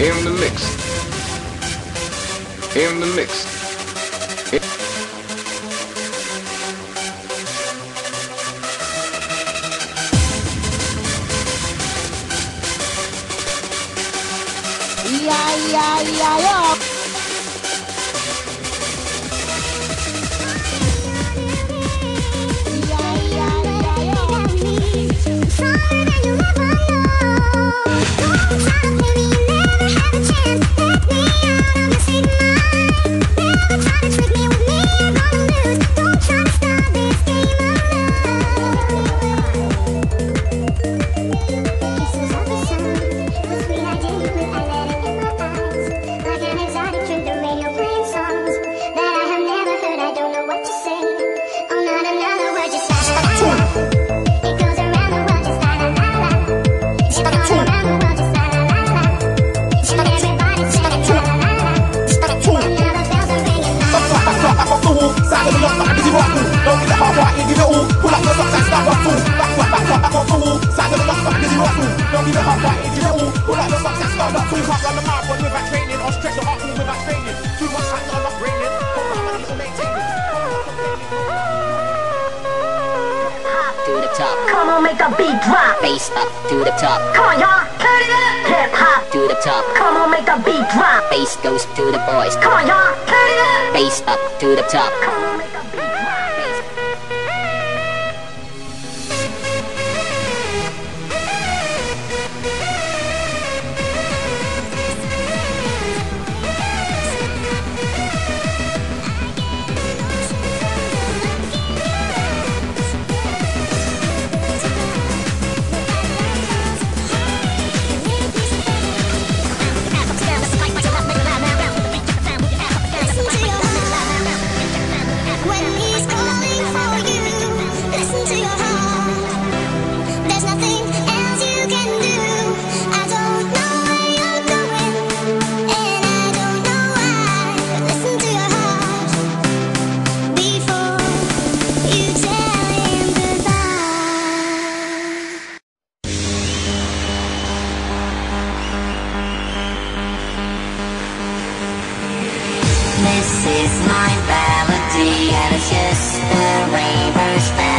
In the mix. In the mix. the the without training. I'll stretch the heart without straining. Too much not raining. To the top. Come on, make the beat drop. Face up to the top. Come on, y'all, turn it up. Hip hop to the top. Come on, make the beat drop. Face goes to the boys. Come on, y'all, turn it up. Face up to the top. Come on, make the beat. This is my melody, and it's just the reverse.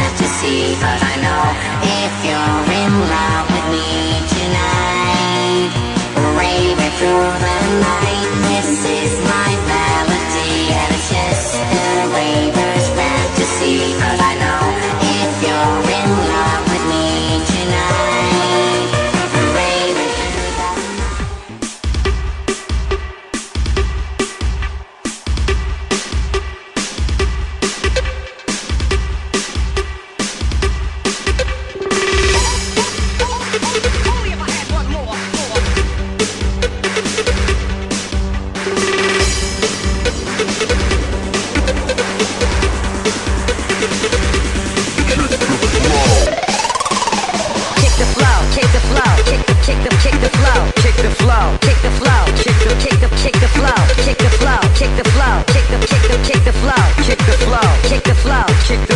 take the flow, kick the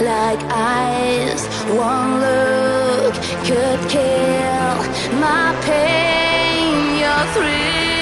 like eyes. One look could kill my pain. You're through.